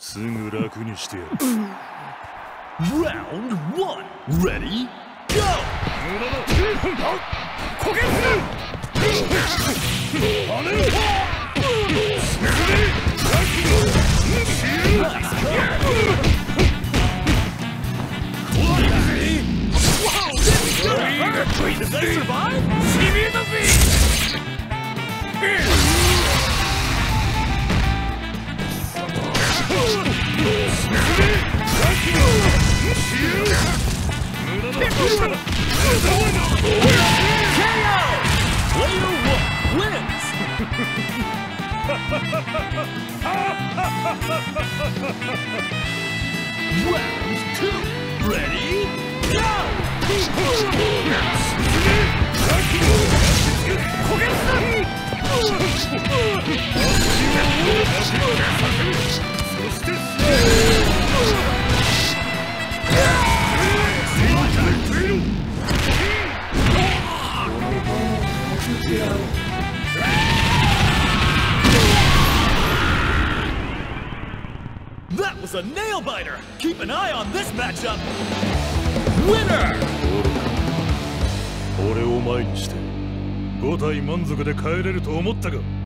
すぐ楽にしてやる。だ !9 Player one wins. Round two. Ready? Go! That was a nail biter. Keep an eye on this matchup. Winner! 俺を前にして5体満足で帰れると思ったか